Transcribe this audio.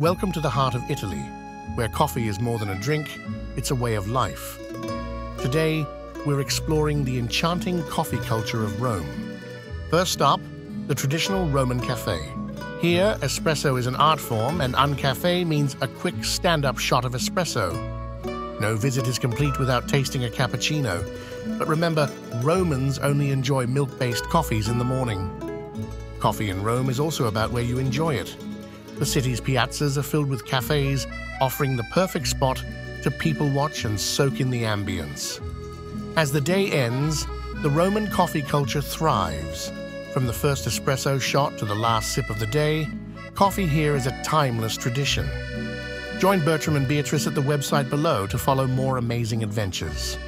Welcome to the heart of Italy, where coffee is more than a drink, it's a way of life. Today, we're exploring the enchanting coffee culture of Rome. First up, the traditional Roman cafe. Here, espresso is an art form, and un cafe means a quick stand-up shot of espresso. No visit is complete without tasting a cappuccino. But remember, Romans only enjoy milk-based coffees in the morning. Coffee in Rome is also about where you enjoy it. The city's piazzas are filled with cafes, offering the perfect spot to people watch and soak in the ambience. As the day ends, the Roman coffee culture thrives. From the first espresso shot to the last sip of the day, coffee here is a timeless tradition. Join Bertram and Beatrice at the website below to follow more amazing adventures.